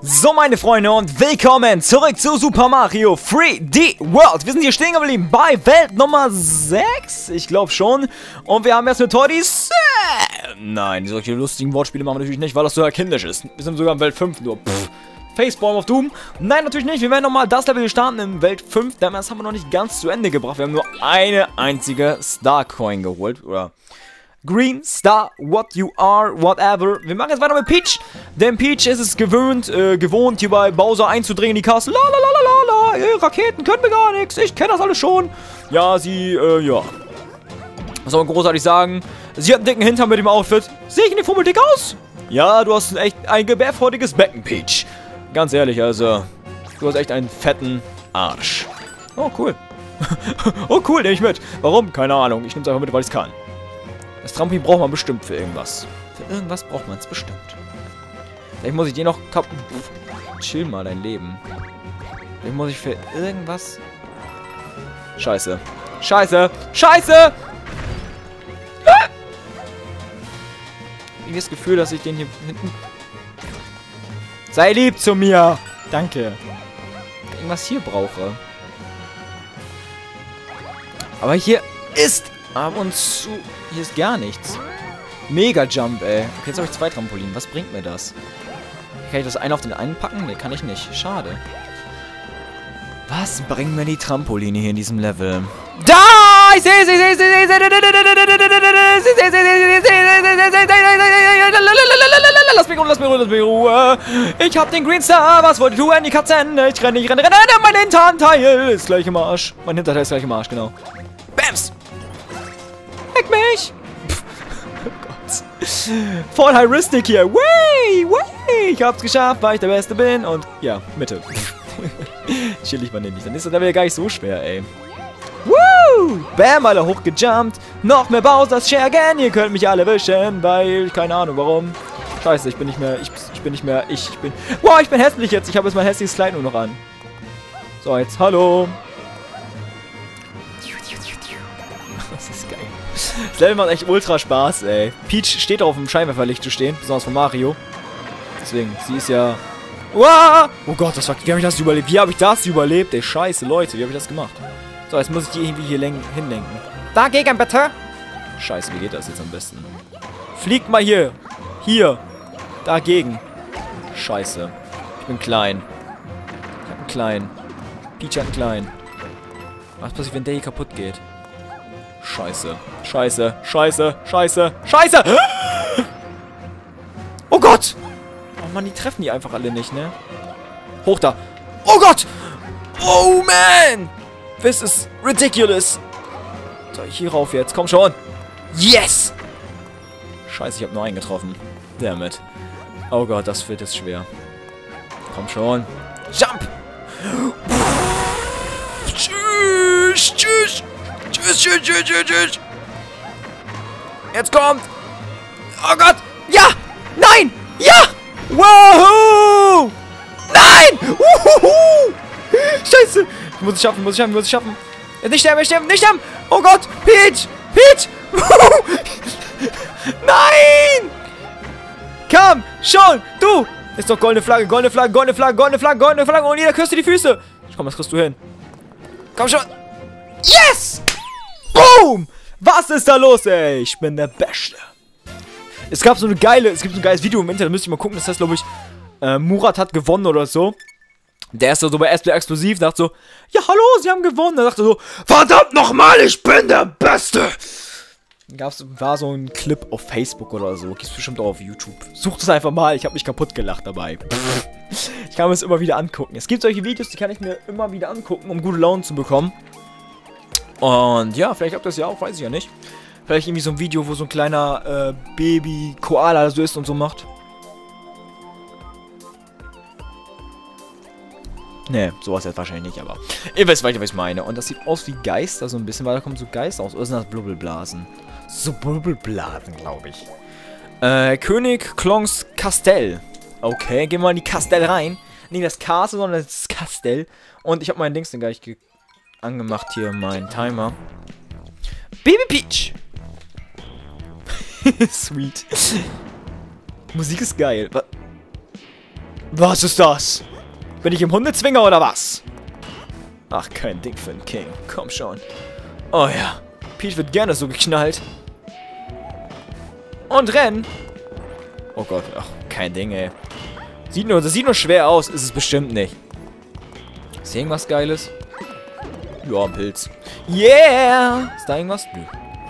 So, meine Freunde, und willkommen zurück zu Super Mario 3D World. Wir sind hier stehen geblieben bei Welt Nummer 6, ich glaube schon. Und wir haben jetzt mit Toddy Nein, solche lustigen Wortspiele machen wir natürlich nicht, weil das so kindisch ist. Wir sind sogar in Welt 5 nur. Pff. Facebalm of Doom. Nein, natürlich nicht. Wir werden nochmal das Level starten in Welt 5. Denn das haben wir noch nicht ganz zu Ende gebracht. Wir haben nur eine einzige Star Coin geholt. Oder Green Star, what you are, whatever. Wir machen jetzt weiter mit Peach. Denn Peach ist es gewöhnt, äh, gewohnt, hier bei Bowser einzudringen in die Castle. La la la la la la. Raketen können mir gar nichts. Ich kenne das alles schon. Ja, sie, äh, ja. Was soll man großartig sagen? Sie hat einen dicken Hintern mit dem Outfit. Sehe ich in nicht dick aus? Ja, du hast echt ein gebärfreudiges Becken, Peach. Ganz ehrlich, also, du hast echt einen fetten Arsch. Oh, cool. oh, cool, nehme ich mit. Warum? Keine Ahnung. Ich nehme es einfach mit, weil ich es kann. Das Trampolin braucht man bestimmt für irgendwas. Für irgendwas braucht man es bestimmt. Vielleicht muss ich dir noch kappen. Chill mal dein Leben. Vielleicht muss ich für irgendwas... Scheiße. Scheiße! Scheiße! Ah! Ich habe das Gefühl, dass ich den hier hinten... Sei lieb zu mir! Danke. Irgendwas hier brauche. Aber hier ist ab und zu hier ist gar nichts. Mega Jump, ey. Okay, jetzt habe ich zwei Trampolinen. Was bringt mir das? Kann ich das eine auf den einen packen? Ne, kann ich nicht. Schade. Was bringen mir die Trampoline hier in diesem Level? Da! Ich sehe, sie, sehe, sehe, sehe, Lass mich ruhen, lass mich ruhen, lass mich Ruhe. Ich hab den Green Star. Was wollt ihr tun? Die Katzen. Ich renne, ich renne, renne. Mein Hinternteil ist gleich im Arsch. Mein Hinterteil ist gleich im Arsch, genau. Leck mich! oh Gott. Voll Heuristic hier. Way, way. Ich hab's geschafft, weil ich der Beste bin. Und ja, Mitte. Chillig mal nicht. Dann ist das Level gar nicht so schwer, ey. Woo! Bam, alle hochgejumpt. Noch mehr Bowser's Schergen. Ihr könnt mich alle wischen, weil, keine Ahnung warum. Scheiße, ich bin nicht mehr, ich, ich bin nicht mehr, ich, ich bin... Wow, ich bin hässlich jetzt. Ich habe jetzt mein hässliches Kleid nur noch an. So, jetzt, hallo. Das Level macht echt ultra Spaß, ey. Peach steht auf dem Scheinwerferlicht zu stehen, besonders von Mario. Deswegen, sie ist ja... Uah! Oh Gott, das war, wie habe ich das überlebt? Wie habe ich das überlebt? Ey, scheiße, Leute, wie habe ich das gemacht? So, jetzt muss ich die irgendwie hier hinlenken. Dagegen bitte! Scheiße, wie geht das jetzt am besten? Fliegt mal hier! Hier! Dagegen! Scheiße. Ich bin klein. Ich hab einen kleinen. Peach hat einen kleinen. Was passiert, wenn der hier kaputt geht? Scheiße. Scheiße. Scheiße. Scheiße. Scheiße! Oh Gott! Oh Mann, die treffen die einfach alle nicht, ne? Hoch da. Oh Gott! Oh man! This is ridiculous. Ich hier rauf jetzt? Komm schon. Yes! Scheiße, ich habe nur einen getroffen. Damit. Oh Gott, das wird jetzt schwer. Komm schon. Jump! Tschüss, tschüss. Tschüss, tschüss, tschüss, tschüss, tschüss. Jetzt kommt. Oh Gott. Ja. Nein. Ja. Woohoo. Nein. Uhuhu. Scheiße. Ich muss es schaffen, muss es schaffen, muss es schaffen. Nicht sterben, nicht sterben, nicht sterben. Oh Gott. Peach. Peach. Nein. Komm. Schon. Du. Ist doch goldene Flagge, goldene Flagge, goldene Flagge, goldene Flagge, goldene Flagge. Und jeder küsst dir die Füße. Komm, das kriegst du hin. Komm schon. Yes. Boom! Was ist da los, ey? Ich bin der Beste. Es gab so eine geile, es gibt so ein geiles Video im Internet, da müsste ich mal gucken, das heißt, glaube ich, äh, Murat hat gewonnen oder so. Der ist so bei SB Explosiv, dachte so, ja, hallo, sie haben gewonnen. Da dachte so, verdammt nochmal, ich bin der Beste. Gab's, war so ein Clip auf Facebook oder so. Gibt's bestimmt auch auf YouTube. Sucht es einfach mal, ich habe mich kaputt gelacht dabei. ich kann mir das immer wieder angucken. Es gibt solche Videos, die kann ich mir immer wieder angucken, um gute Laune zu bekommen. Und ja, vielleicht habt ihr das ja auch, weiß ich ja nicht. Vielleicht irgendwie so ein Video, wo so ein kleiner äh, Baby-Koala so ist und so macht. Ne, sowas jetzt wahrscheinlich nicht, aber ihr wisst was ich meine. Und das sieht aus wie Geister so ein bisschen, weil da kommen so Geister aus. Oder sind das Blubbelblasen? So Blubbelblasen, glaube ich. Äh, König Klongs Kastell. Okay, gehen wir in die Kastell rein. Nicht das Castle, sondern das Kastell. Und ich habe mein Dings dann gleich angemacht hier, mein Timer. Baby Peach! Sweet. Musik ist geil. Was ist das? Bin ich im Hundezwinger oder was? Ach, kein Ding für einen King. Komm schon. Oh ja. Peach wird gerne so geknallt. Und rennen. Oh Gott, ach, kein Ding, ey. Sieht nur, das sieht nur schwer aus, ist es bestimmt nicht. Ist hier irgendwas Geiles? Ja, ein Pilz. Yeah! Ist da irgendwas? Nö.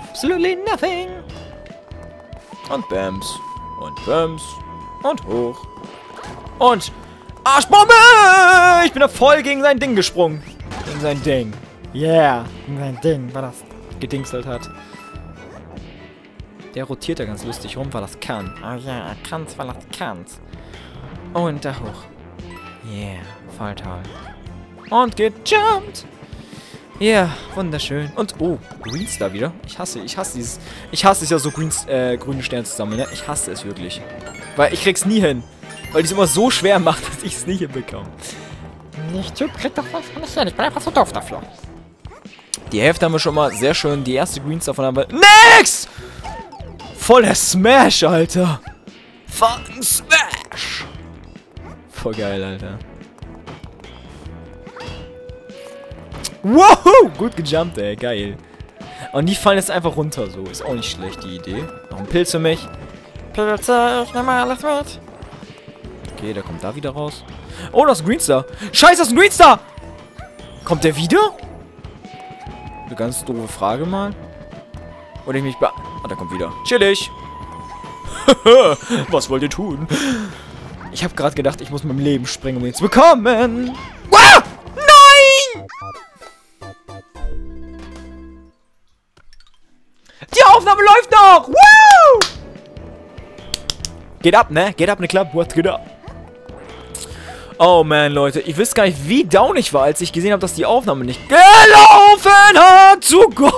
Absolutely nothing. Und Bams. Und Bams. Und hoch. Und Arschbombe! Ich bin da voll gegen sein Ding gesprungen. Gegen sein Ding. Yeah. Gegen sein Ding, weil das gedingselt hat. Der rotiert da ganz lustig rum, weil das kann. Oh ja, er kann's, weil er kann's. Und da hoch. Yeah, voll toll. Und gejumpt. Ja, yeah, wunderschön. Und, oh, Greenstar wieder. Ich hasse, ich hasse dieses, ich hasse es ja so Greens, äh, grüne Sterne zu sammeln, ne? Ich hasse es wirklich. Weil ich krieg's nie hin. Weil die es immer so schwer macht, dass ich es nicht hinbekomme. Nicht Typ kriegt doch was nicht hin. Ich bin einfach so doof dafür. Die Hälfte haben wir schon mal. Sehr schön. Die erste Greenstar von haben wir. Nix! Voll der Smash, Alter. Fucking Smash. Voll geil, Alter. Wow! Gut gejumpt, ey. Geil. Und die fallen jetzt einfach runter, so. Ist auch nicht schlecht, die Idee. Noch ein Pilz für mich. Pilze, ich nehme alles mit. Okay, der kommt da wieder raus. Oh, das ist ein Greenstar. Scheiße, das ist ein Greenstar! Kommt der wieder? Eine ganz doofe Frage mal. Oder ich mich be... Ah, der kommt wieder. Chillig. Was wollt ihr tun? Ich habe gerade gedacht, ich muss mit dem Leben springen, um ihn zu bekommen. Geht ab, ne? Geht ab, ne Club. What geht ab? Oh man, Leute, ich wisst gar nicht, wie down ich war, als ich gesehen habe, dass die Aufnahme nicht gelaufen hat. Zu gut.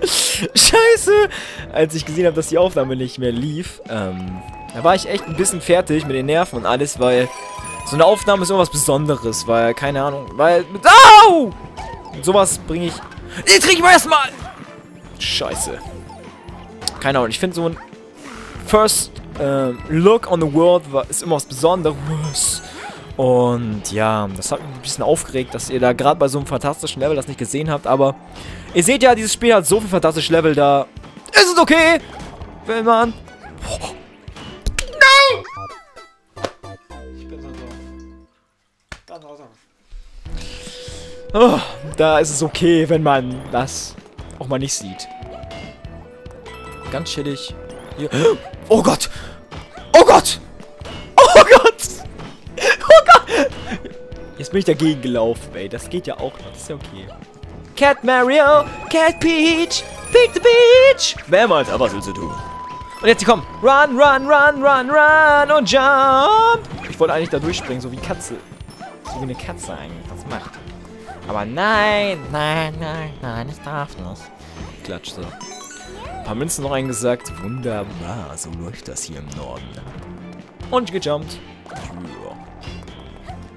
Scheiße. Als ich gesehen habe, dass die Aufnahme nicht mehr lief, ähm, da war ich echt ein bisschen fertig mit den Nerven und alles, weil so eine Aufnahme ist irgendwas Besonderes, weil, keine Ahnung, weil, au! Und sowas bringe ich, ich trinke mal erstmal. Scheiße. Keine Ahnung, ich finde so ein First äh, Look on the World war, ist immer was Besonderes. Und ja, das hat mich ein bisschen aufgeregt, dass ihr da gerade bei so einem fantastischen Level das nicht gesehen habt. Aber ihr seht ja, dieses Spiel hat so viel fantastische Level, da ist es okay, wenn man... Awesome. Oh, da ist es okay, wenn man das auch mal nicht sieht. Ganz chillig. Hier. Oh Gott! Oh Gott! Oh Gott! Oh Gott! Jetzt bin ich dagegen gelaufen, ey. Das geht ja auch noch. Das ist ja okay. Cat Mario, Cat Peach, Pick the Peach. Mehrmals, aber was willst du tun? Und jetzt, komm. Run, run, run, run, run und jump. Ich wollte eigentlich da durchspringen, so wie Katze. So wie eine Katze eigentlich das macht. Aber nein, nein, nein, nein, ich darf nicht. Klatsch so. Paar Münzen noch eingesagt. Wunderbar, so läuft das hier im Norden. Und gejumpt.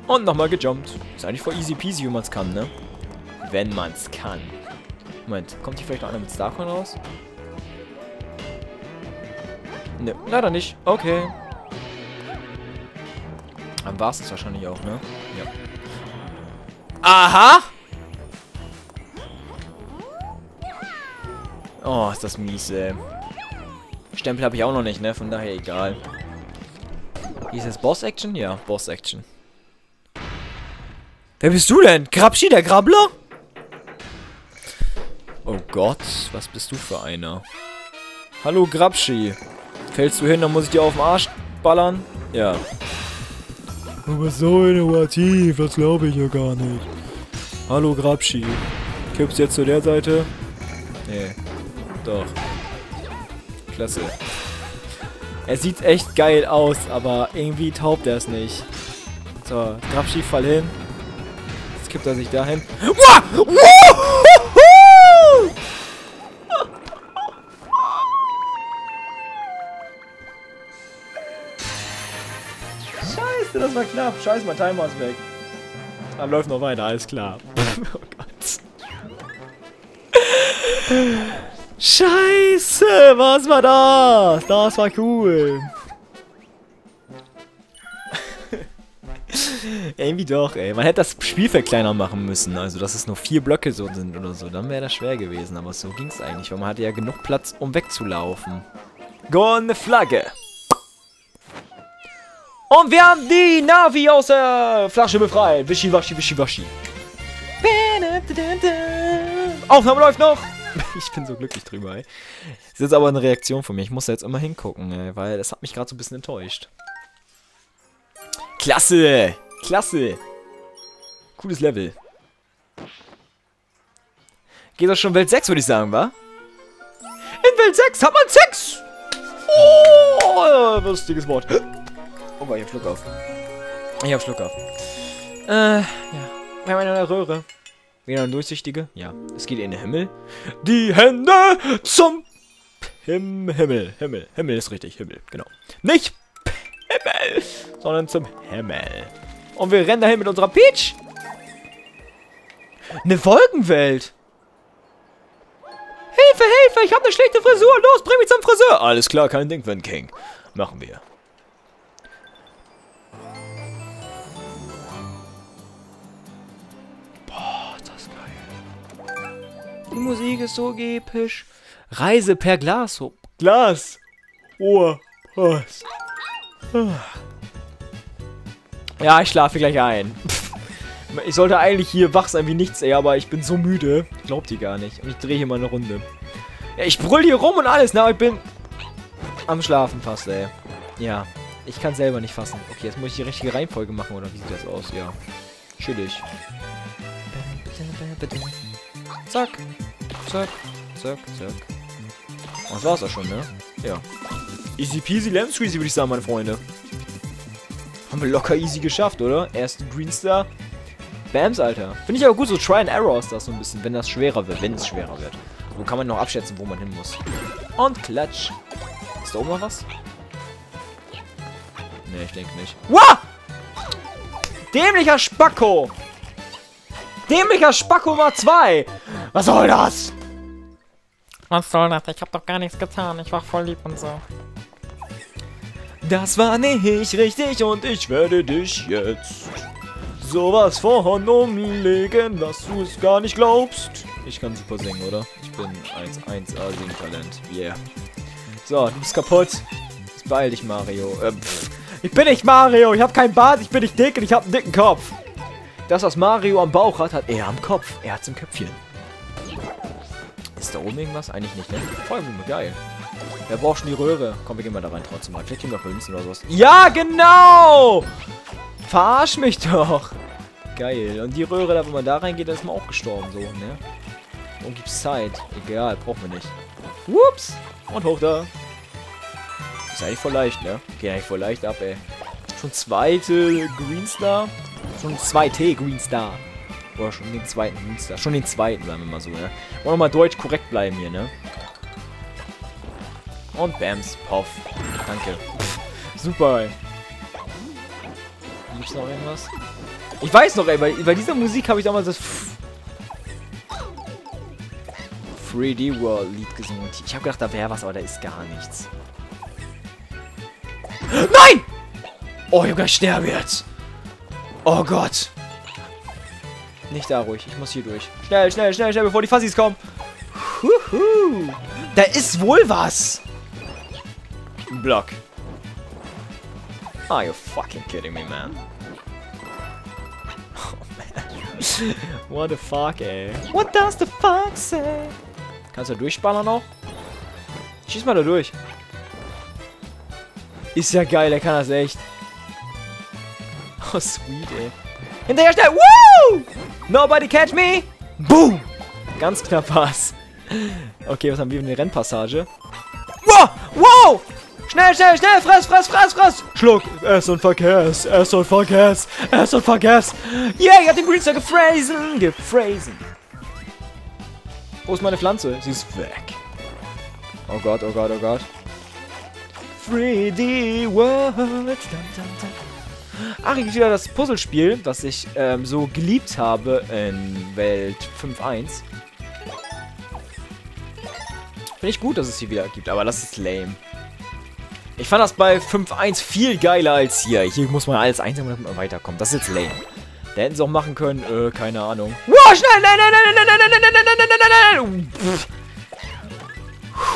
Und nochmal gejumpt. Ist eigentlich voll easy peasy, wenn man es kann, ne? Wenn man es kann. Moment, kommt hier vielleicht noch einer mit Starcoin raus? Ne, leider nicht. Okay. Dann war es wahrscheinlich auch, ne? Ja. Aha! Oh, ist das mies, ey. Stempel habe ich auch noch nicht, ne? Von daher egal. Hier ist jetzt Boss-Action? Ja, Boss-Action. Wer bist du denn? Grabschi, der Grabbler? Oh Gott, was bist du für einer? Hallo Grabschi. Fällst du hin, dann muss ich dir auf den Arsch ballern? Ja. Oh, was so innovativ, das glaube ich ja gar nicht. Hallo Grabschi. Kippst du jetzt zu der Seite? Nee. Doch. Klasse. Er sieht echt geil aus, aber irgendwie taubt er es nicht. So, Grabschi, fall hin. Jetzt kippt er sich dahin. Scheiße, das war knapp. Scheiße, mein Timer ist weg. Dann läuft noch weiter, alles klar. oh Gott. Scheiße, was war das? Das war cool. Irgendwie doch, ey. Man hätte das Spielfeld kleiner machen müssen. Also, dass es nur vier Blöcke so sind oder so. Dann wäre das schwer gewesen. Aber so ging es eigentlich, weil man hatte ja genug Platz, um wegzulaufen. Goldene Flagge. Und wir haben die Navi aus der Flasche befreit. Wischiwaschi, wischiwaschi. Aufnahme läuft noch. Ich bin so glücklich drüber, ey. Das ist jetzt aber eine Reaktion von mir. Ich muss da jetzt immer hingucken, ey, weil das hat mich gerade so ein bisschen enttäuscht. Klasse! Klasse! Cooles Level. Geht das schon Welt 6, würde ich sagen, wa? In Welt 6 hat man Sex! Oh, lustiges Wort. Oh, ich hab Schluck auf. Ich hab Schluck auf. Äh, ja. Wir haben eine Röhre. Wieder eine durchsichtige? Ja. Es geht in den Himmel. Die Hände zum Him Himmel. Himmel. Himmel ist richtig. Himmel. Genau. Nicht Himmel, sondern zum Himmel. Und wir rennen dahin mit unserer Peach. Eine Wolkenwelt. Hilfe, Hilfe, ich habe eine schlechte Frisur. Los, bring mich zum Friseur. Alles klar, kein Ding, Van King. Machen wir. Die Musik ist so episch. Reise per Glas. Glas. Ohr. Was? Ja, ich schlafe gleich ein. Ich sollte eigentlich hier wach sein wie nichts, ey, aber ich bin so müde. Glaubt ihr gar nicht. Und ich drehe hier mal eine Runde. Ja, ich brüll hier rum und alles? Aber ich bin am Schlafen fast, ey. Ja, ich kann selber nicht fassen. Okay, jetzt muss ich die richtige Reihenfolge machen, oder wie sieht das aus? Ja, chillig. Zack, zack, zack, zack. Und das war's auch schon, ne? Ja. Easy peasy lemon squeezy, würde ich sagen, meine Freunde. Haben wir locker easy geschafft, oder? Erste Green Star. Bams, Alter. Finde ich aber gut, so Try and Error ist das so ein bisschen, wenn das schwerer wird, wenn es schwerer wird. So kann man noch abschätzen, wo man hin muss. Und klatsch. Ist da oben noch was? Ne, ich denke nicht. Wow! Dämlicher Spacko! Dämlicher Spacko Nummer 2! Was soll das? Was soll das? Ich hab doch gar nichts getan. Ich war voll lieb und so. Das war nicht richtig und ich werde dich jetzt sowas von umlegen, dass du es gar nicht glaubst. Ich kann super singen, oder? Ich bin 1-1A Singtalent. Yeah. So, du bist kaputt. Jetzt beeil dich, Mario. Äh, ich bin nicht Mario, ich habe keinen Bart, ich bin nicht dick und ich habe einen dicken Kopf. Das, was Mario am Bauch hat, hat er am Kopf. Er hat's im Köpfchen. Ist da oben irgendwas? Eigentlich nicht, ne? Feuerblume, geil. Braucht schon die Röhre? Komm, wir gehen mal da rein trotzdem mal. Vielleicht kriegen wir Münzen oder sowas. Ja, genau! Verarsch mich doch. Geil. Und die Röhre, da wo man da reingeht, da ist man auch gestorben, so, ne? Und gibt's Zeit. Egal, brauchen wir nicht. Whoops. Und hoch da. Ist eigentlich voll leicht, ne? Geht eigentlich voll leicht ab, ey. Schon zweite Green Star. Schon zweite Green Star. Oder schon den zweiten Star. Schon den zweiten, sagen wir mal so, ne? Wollen wir mal deutsch korrekt bleiben hier, ne? Und Bams, Poff. Danke. Super, ey. Gibt's noch irgendwas? Ich weiß noch, ey, bei, bei dieser Musik habe ich damals das 3D World Lied gesungen. Ich habe gedacht, da wäre was, aber da ist gar nichts. Nein! Oh, ich hab gleich sterben jetzt. Oh Gott. Nicht da ruhig, ich muss hier durch. Schnell, schnell, schnell, schnell, bevor die Fuzzies kommen. Huhu. Da ist wohl was. Block. Are you fucking kidding me, man? Oh, man. What the fuck, ey? What does the fuck say? Kannst du da durchballern noch? Schieß mal da durch. Ist ja geil, er kann das echt. Oh, sweet, ey. Hinterher schnell. Woo! Nobody catch me. Boom. Ganz knapp war's. Okay, was haben wir für eine Rennpassage? Wow! Wow! Schnell, schnell, schnell! Fress, fress, fress, fress! Schluck! Ess und vergess! Ess und vergess! Ess und vergess! Yeah, ich hab den Greenstar gefräsen! Gefräsen! Wo ist meine Pflanze? Sie ist weg. Oh Gott, oh Gott, oh Gott. 3D World. Dun, dun, dun. Ach, ich wieder das Puzzlespiel, das ich ähm, so geliebt habe in Welt 5.1. Finde ich gut, dass es hier wieder gibt, aber das ist lame. Ich fand das bei 5.1 viel geiler als hier. Hier muss man alles einsammeln, damit man weiterkommt. Das ist jetzt lame. Da hätten sie auch machen können, äh, keine Ahnung. Wow, schnell, nein, nein, nein, nein, nein, nein, nein, nein, nein, nein, nein, nein, nein.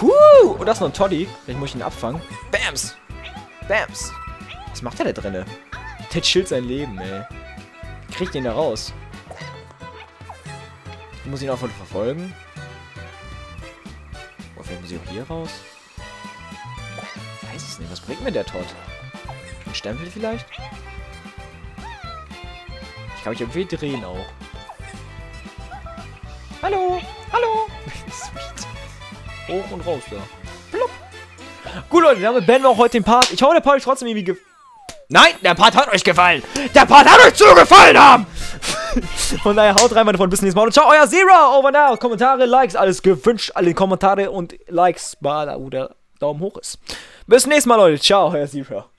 Huh. Und das ist noch ein Toddy. Vielleicht muss ich ihn abfangen. Bams. Bams. Was macht der da drinne? Der chillt sein Leben, ey. Wie krieg ich den da raus? Ich muss ihn auch verfolgen. Oder vielleicht muss ich auch hier raus? Ich weiß es nicht. Was bringt mir der Todd? Ein Stempel vielleicht? Ich kann mich irgendwie drehen auch. Hallo! Hallo! Sweet. Hoch und raus da. Plopp. Gut, Leute, damit beenden wir auch heute den Part. Ich hoffe, der Part euch trotzdem irgendwie ge... Nein, der Part hat euch gefallen. Der Part hat euch zugefallen haben. Von daher haut rein, meine Freunde. Bis zum nächsten Mal. Und ciao, euer Zero. Over now. Kommentare, Likes, alles gewünscht. Alle Kommentare und Likes, wo der Daumen hoch ist. Bis zum nächsten Mal, Leute. Ciao, euer Zero.